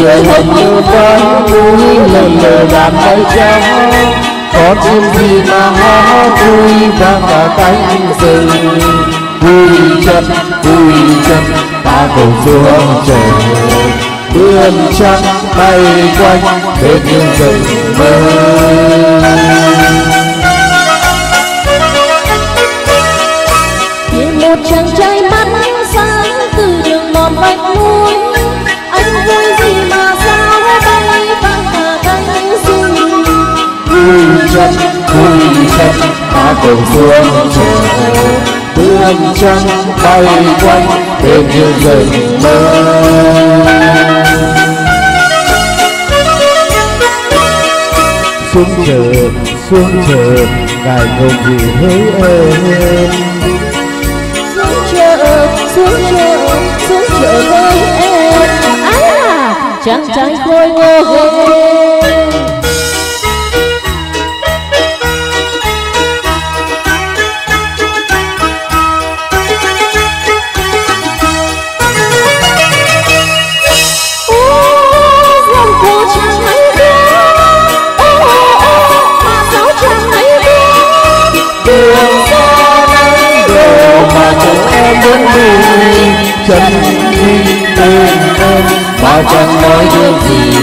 người hồng như với núi lần lờ đàn mây trắng có chim gì mà hó vui vang cả cánh rừng. Vui chân vui chân ta cùng xuống trời vươn trăng bay quanh bên những rừng mơ. Một chàng trai mắt sáng từ đường mòn vách núi anh vui gì chân vui chân ta cùng xuống trời vươn chân bay quanh bên như rừng mơ xuống chờ xuống chờ ngài ngông gì hỡi em xuống chợ xuống chợ xuống chợ với em. Ái là chàng trai khôi ngô ghê. Chân đi bên em mà chẳng nói được gì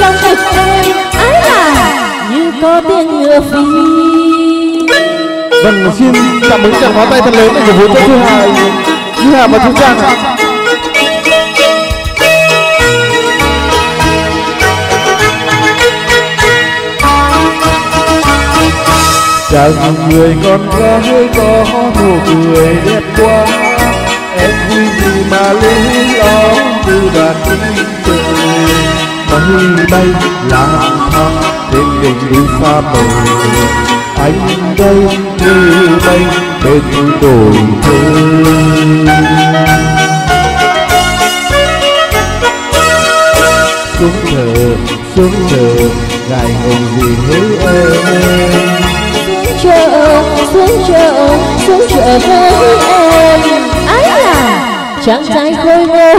trong thực em ái là như có tiếng ngựa phi vâng xin cảm ơn chàng hóa tay thật lớn để gửi vũ cho thu hà thu hà và thu trang ạ chàng người con gái có nụ cười đẹp quá. Em vui gì mà lý lo từ đàn chim trời Mây bay lang thang trên đỉnh núi xa mờ Anh đây như bay bên đồi thơ. Xuống chờ xuống chờ ngài ngùng gì hỡi em. Xuống chờ xuống chờ xuống chờ với em ái là chàng trai khôi ngô.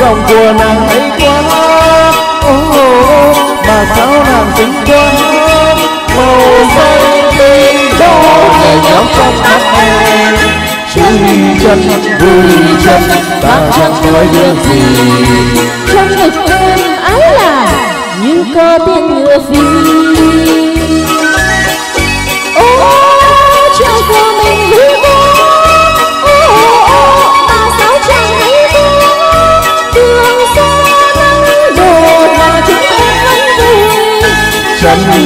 dòng của nàng ấy quá. Ô mà sao nàng xinh quá. Màu xanh chân vui chân ta chẳng nói được gì. Trong ngực em ái là như có tiếng ngựa phi ô chiều của mình vui vui chân đi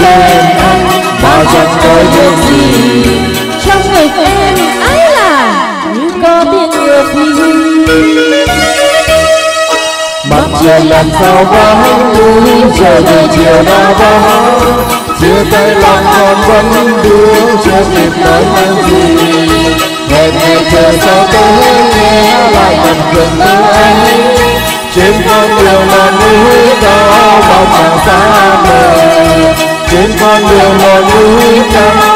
bên anh mà chẳng nói được gì. Trong ngực em chiều trời làm sao vắng núi chờ về chiều nào vắng chia tay lòng còn vẫn đưa chưa kịp nói mang gì. Hẹn ngày chờ sao tới nghe, lại gần gần ấy trên con đường mòn núi cao, bao chẳng xa mờ trên con đường mòn núi cao